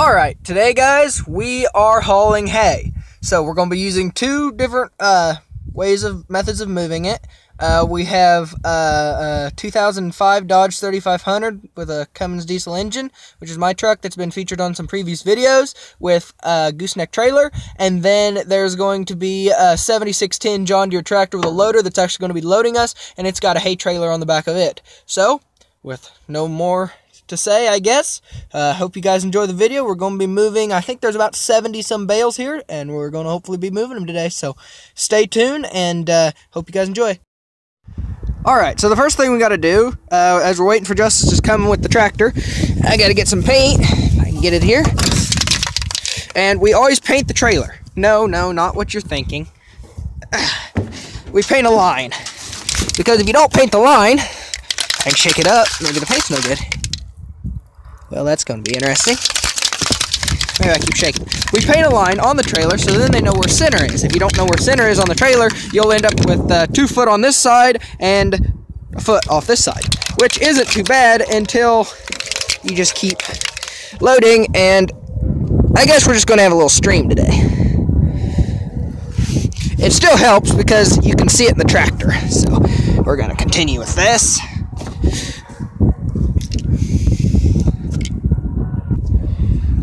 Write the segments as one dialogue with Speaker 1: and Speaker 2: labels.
Speaker 1: Alright, today guys, we are hauling hay. So we're going to be using two different uh, ways of methods of moving it. Uh, we have uh, a 2005 Dodge 3500 with a Cummins diesel engine, which is my truck that's been featured on some previous videos with a gooseneck trailer. And then there's going to be a 7610 John Deere tractor with a loader that's actually going to be loading us, and it's got a hay trailer on the back of it. So, with no more to say, I guess. Uh, hope you guys enjoy the video. We're going to be moving, I think there's about 70 some bales here, and we're going to hopefully be moving them today. So stay tuned, and uh, hope you guys enjoy. Alright, so the first thing we got to do, uh, as we're waiting for Justice to come with the tractor, I got to get some paint. I can get it here. And we always paint the trailer. No, no, not what you're thinking. We paint a line. Because if you don't paint the line, can shake it up. Maybe the paint's no good. Well, that's going to be interesting. Maybe I keep shaking. We paint a line on the trailer so then they know where center is. If you don't know where center is on the trailer, you'll end up with uh, two foot on this side and a foot off this side, which isn't too bad until you just keep loading. And I guess we're just going to have a little stream today. It still helps because you can see it in the tractor. So we're going to continue with this.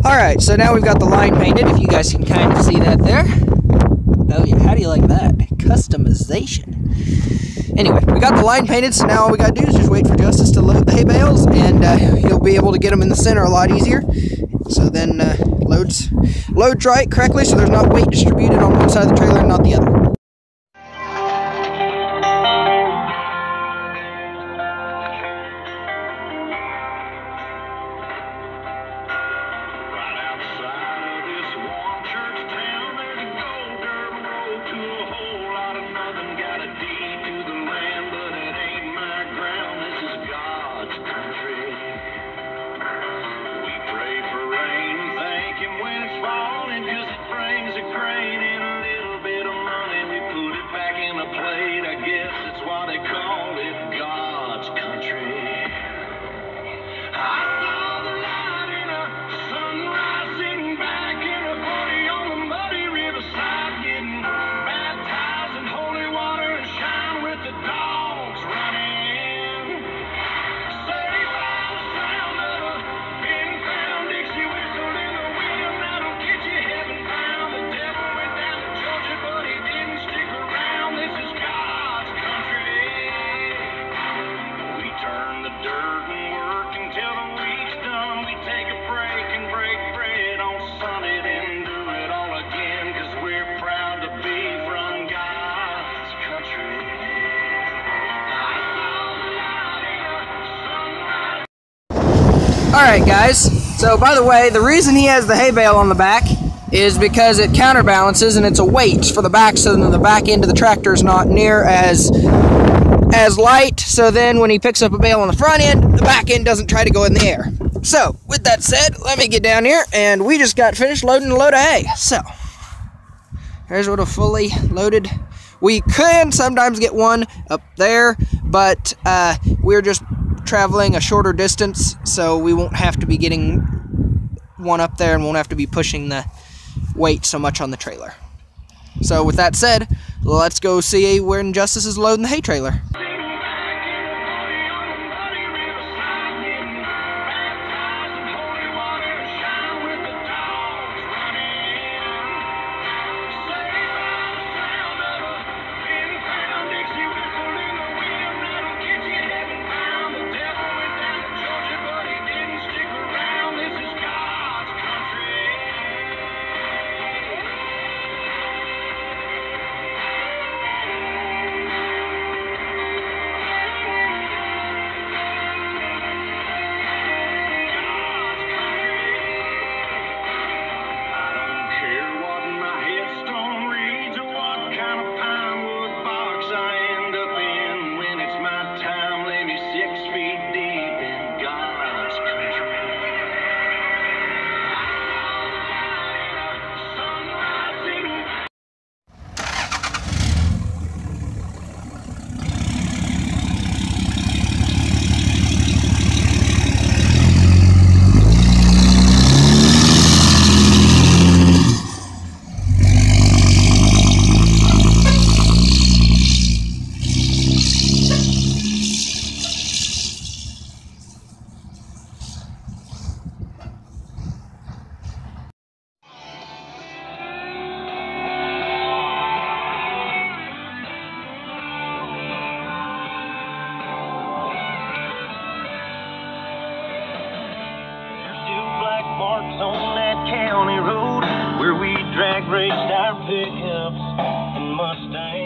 Speaker 1: Alright, so now we've got the line painted, if you guys can kind of see that there. Oh yeah, how do you like that? Customization. Anyway, we got the line painted, so now all we gotta do is just wait for Justice to load the hay bales, and uh, he'll be able to get them in the center a lot easier. So then uh, loads, loads right correctly, so there's not weight distributed on one side of the trailer and not the other. Alright, guys. So, by the way, the reason he has the hay bale on the back is because it counterbalances and it's a weight for the back so then the back end of the tractor is not near as as light. So then when he picks up a bale on the front end the back end doesn't try to go in the air. So with that said let me get down here and we just got finished loading a load of hay. So here's what a fully loaded we can sometimes get one up there but uh, we're just traveling a shorter distance so we won't have to be getting one up there and won't have to be pushing the weight so much on the trailer. So with that said let's go see where Injustice is loading the hay trailer
Speaker 2: and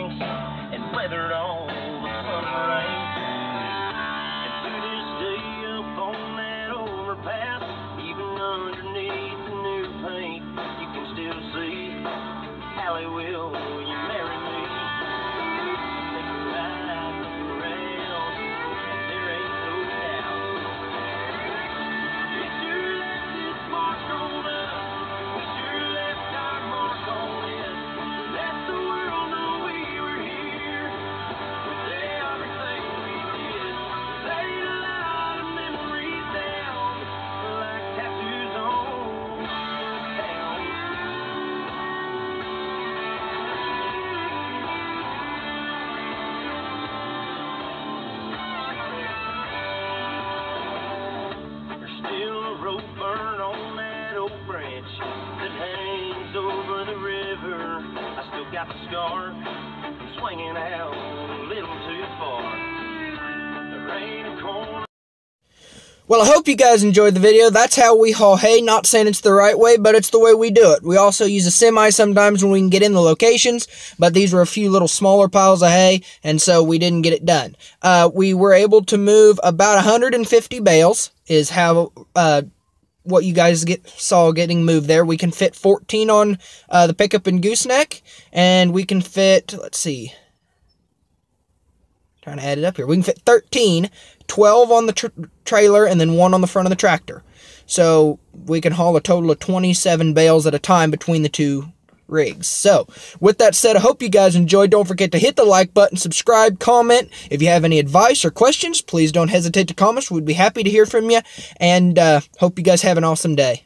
Speaker 2: got the scar swinging out a little too far.
Speaker 1: Well, I hope you guys enjoyed the video. That's how we haul hay. Not saying it's the right way, but it's the way we do it. We also use a semi sometimes when we can get in the locations, but these were a few little smaller piles of hay, and so we didn't get it done. Uh, we were able to move about 150 bales, is how uh, what you guys get saw getting moved there. We can fit 14 on uh, the pickup and gooseneck, and we can fit, let's see, trying to add it up here. We can fit 13, 12 on the tr- trailer, and then one on the front of the tractor. So we can haul a total of 27 bales at a time between the two rigs. So, with that said, I hope you guys enjoyed. Don't forget to hit the like button, subscribe, comment. If you have any advice or questions, please don't hesitate to comment. We'd be happy to hear from you. And uh, hope you guys have an awesome day.